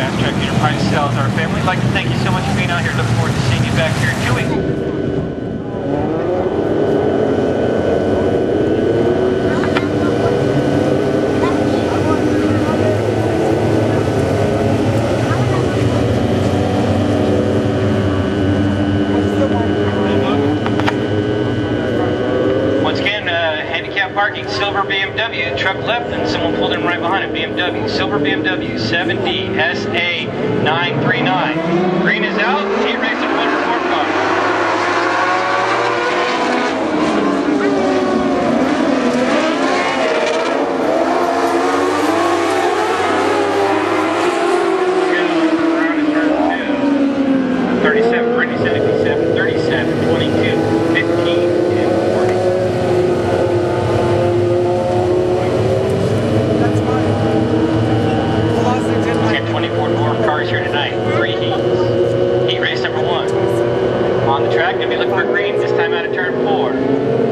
Fast Track Enterprise Sales, our family. I'd like to thank you so much for being out here. Look forward to seeing you back here in two weeks. parking, silver BMW, truck left and someone pulled in right behind it, BMW, silver BMW 7D SA939. Green is out, T-Racer 144. track. Going to be looking for greens this time out of turn four.